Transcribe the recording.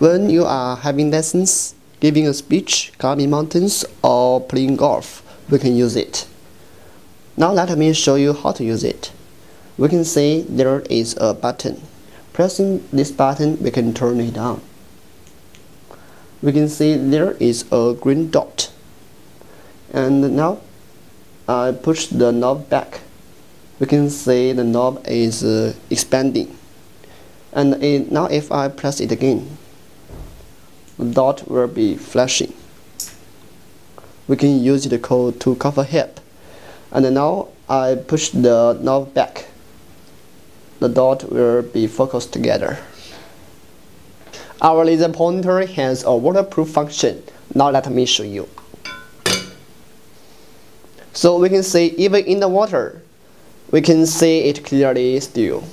When you are having lessons, giving a speech, climbing mountains, or playing golf, we can use it. Now let me show you how to use it. We can see there is a button. Pressing this button, we can turn it on. We can see there is a green dot. And now I push the knob back. We can see the knob is uh, expanding. And it, now if I press it again, dot will be flashing. We can use the code to cover hip. And now I push the knob back. The dot will be focused together. Our laser pointer has a waterproof function. Now let me show you. So we can see even in the water, we can see it clearly still.